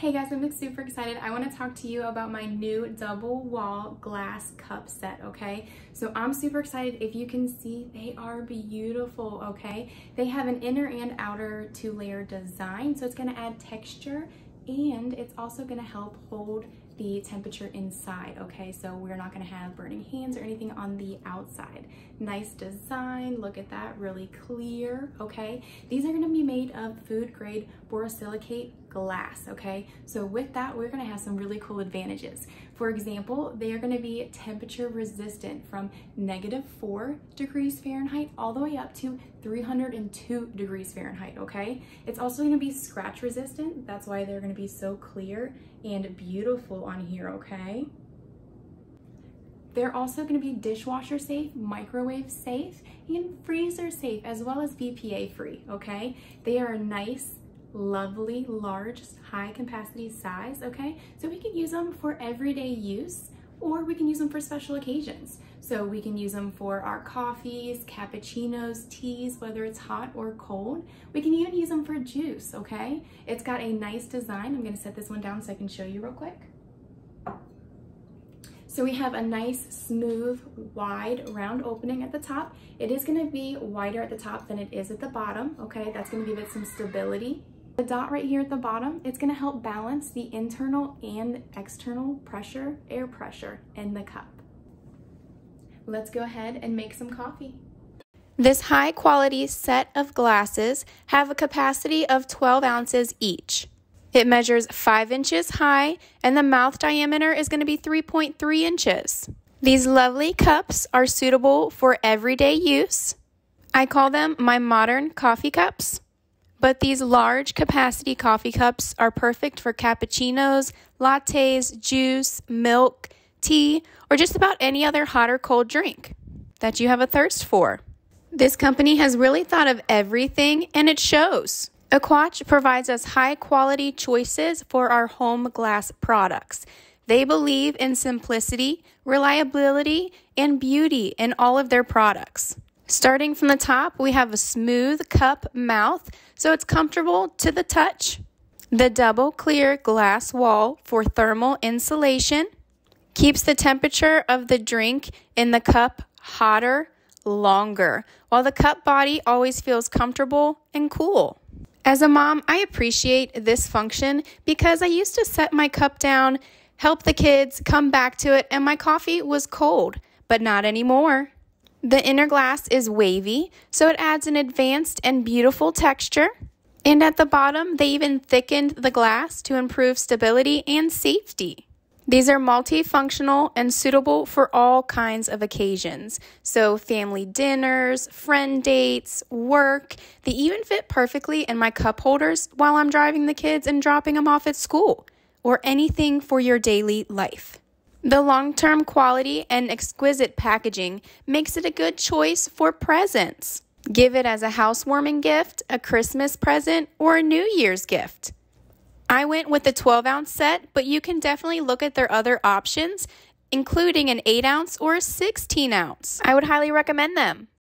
Hey guys, I'm super excited. I want to talk to you about my new double wall glass cup set, okay? So I'm super excited. If you can see, they are beautiful, okay? They have an inner and outer two layer design, so it's gonna add texture and it's also gonna help hold the temperature inside, okay? So we're not gonna have burning hands or anything on the outside. Nice design, look at that, really clear, okay? These are gonna be made of food grade borosilicate glass, okay? So with that, we're gonna have some really cool advantages. For example, they are gonna be temperature resistant from negative four degrees Fahrenheit all the way up to 302 degrees Fahrenheit, okay? It's also gonna be scratch resistant. That's why they're gonna be so clear and beautiful on here, okay? They're also going to be dishwasher safe, microwave safe, and freezer safe, as well as BPA free, okay? They are a nice, lovely, large, high capacity size, okay? So we can use them for everyday use or we can use them for special occasions. So we can use them for our coffees, cappuccinos, teas, whether it's hot or cold. We can even use them for juice, okay? It's got a nice design. I'm gonna set this one down so I can show you real quick. So we have a nice, smooth, wide, round opening at the top. It is gonna be wider at the top than it is at the bottom, okay? That's gonna give it some stability. The dot right here at the bottom, it's gonna help balance the internal and external pressure, air pressure in the cup. Let's go ahead and make some coffee. This high quality set of glasses have a capacity of 12 ounces each. It measures 5 inches high and the mouth diameter is going to be 3.3 inches. These lovely cups are suitable for everyday use. I call them my modern coffee cups. But these large capacity coffee cups are perfect for cappuccinos, lattes, juice, milk, tea, or just about any other hot or cold drink that you have a thirst for. This company has really thought of everything and it shows. Aquach provides us high quality choices for our home glass products. They believe in simplicity, reliability, and beauty in all of their products. Starting from the top, we have a smooth cup mouth, so it's comfortable to the touch. The double clear glass wall for thermal insulation keeps the temperature of the drink in the cup hotter longer, while the cup body always feels comfortable and cool. As a mom, I appreciate this function because I used to set my cup down, help the kids, come back to it, and my coffee was cold, but not anymore. The inner glass is wavy, so it adds an advanced and beautiful texture. And at the bottom, they even thickened the glass to improve stability and safety. These are multifunctional and suitable for all kinds of occasions. So, family dinners, friend dates, work, they even fit perfectly in my cup holders while I'm driving the kids and dropping them off at school, or anything for your daily life. The long term quality and exquisite packaging makes it a good choice for presents. Give it as a housewarming gift, a Christmas present, or a New Year's gift. I went with the 12 ounce set, but you can definitely look at their other options, including an 8 ounce or a 16 ounce. I would highly recommend them.